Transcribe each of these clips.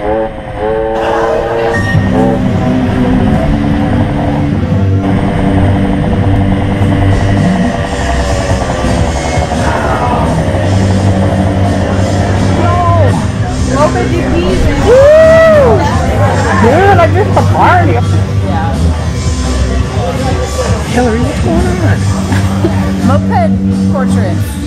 Moped GPs and Dude, I missed the party. Hillary, what's going on? moped portraits.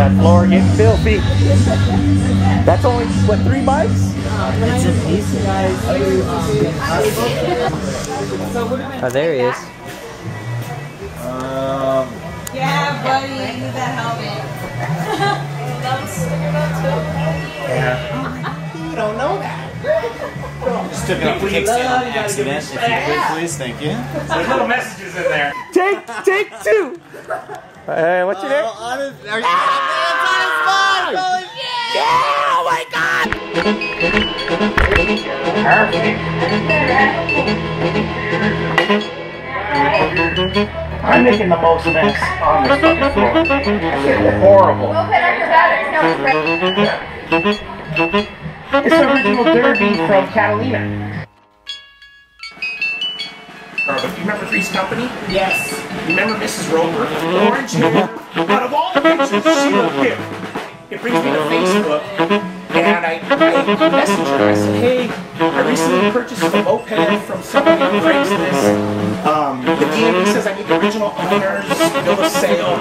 That floor getting filthy. That's only, what, three bikes? Oh, there he is. Yeah, buddy, I need that helmet. Yeah. You don't know that. Just took it off the kickstand on accident. If you could, please, thank you. There's little messages in there. Take, take two. Hey, what's your name? Oh, honest, are you on oh my god! I'm making the most mess on this fucking floor. It's horrible. Moped acrobatics, no, it's great. It's the original Derbi from Catalina. Uh, but do you remember Three's Company? Yes. Remember Mrs. Roper? Orange. Out of all the pictures, she looked cute. It brings me to Facebook, and I, I messaged her. I said, hey, I recently purchased a moped from somebody on Craigslist. Um, the DMV says I need the original owner's bill of sale.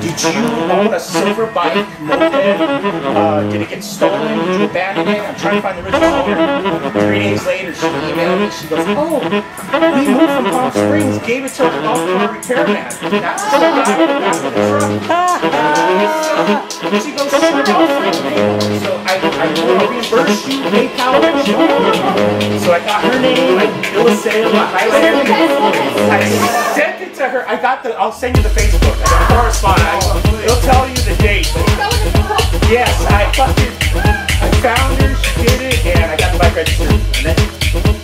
Did you own a silver bike moped? Uh, did it get stolen? Did you abandon it? I'm trying to find the original owner. Three days later, she emailed me. She goes, oh, we moved from Palm Springs, gave it to a golf car repairman. That's the guy that's the truck. She goes, sure, I'll it." So I, I will reimburse you, PayPal, So I got her name, I bill of sale, I highlighted everything. Her. I got the, I'll send you the Facebook. I got the correspondence. I- It'll tell you the date. Yes, I fucking, I found her, she did it, and I got the bike registered.